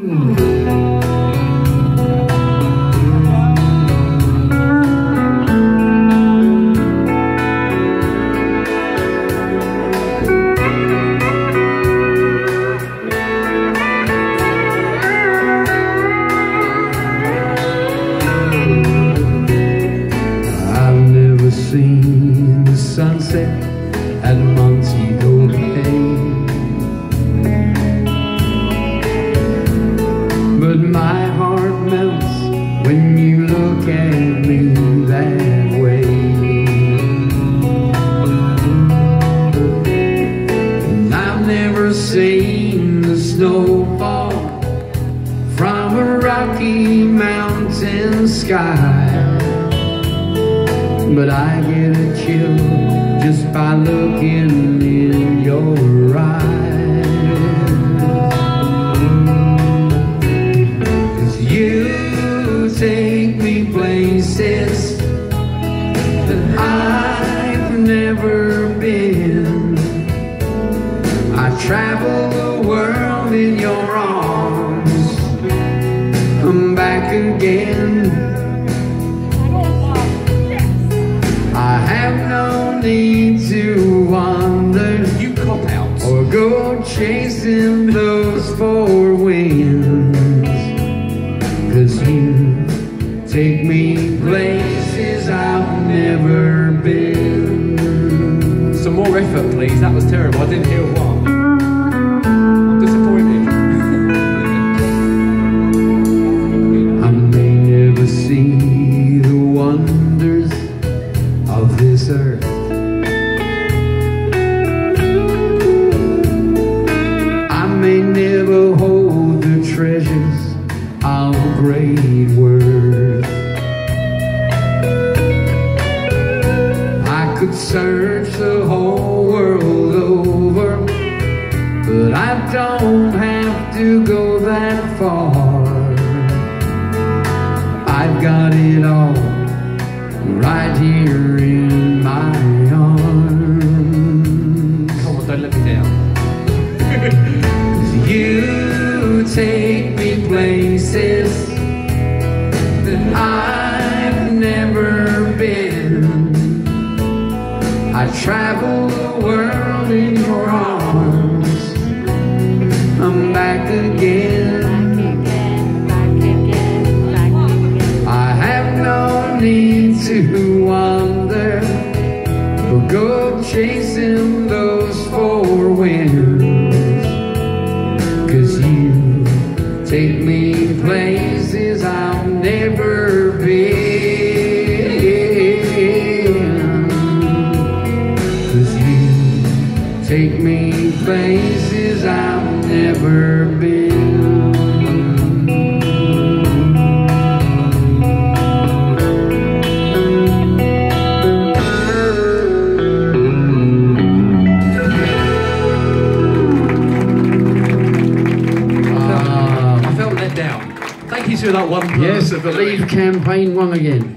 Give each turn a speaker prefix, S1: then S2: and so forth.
S1: I've never seen the sunset at Montego look at me that way. And I've never seen the snow fall from a rocky mountain sky. But I get a chill just by looking travel the world in your arms. Come back again. I have no need to wander
S2: You cop out.
S1: or go chasing those four winds. Cause you take me places I've never been.
S2: Some more effort, please. That was terrible. I didn't hear
S1: great worth. I could search the whole world over, but I don't have to go that far. I've got it all right here in my arms.
S2: Don't let me down.
S1: You take me places I've never been. I travel the world in your arms. I'm back again. I have no need to wander or go chasing take me places I've never been. Ah.
S2: I felt let down. Thank you to that one.
S1: Yes, the Leave campaign won again.